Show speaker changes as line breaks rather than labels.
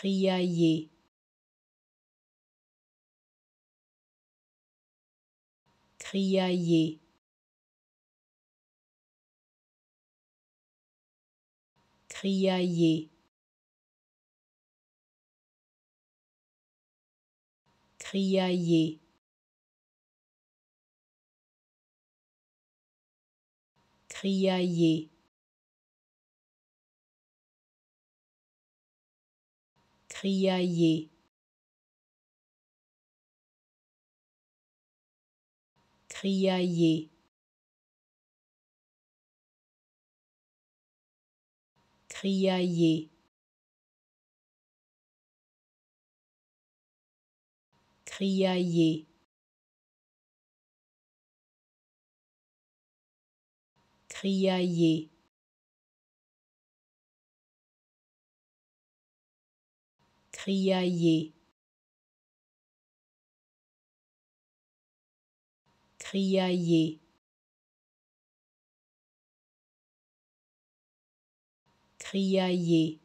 criailler criailler criailler criailler criailler criailler criailler criailler criailler criailler criailler criailler criailler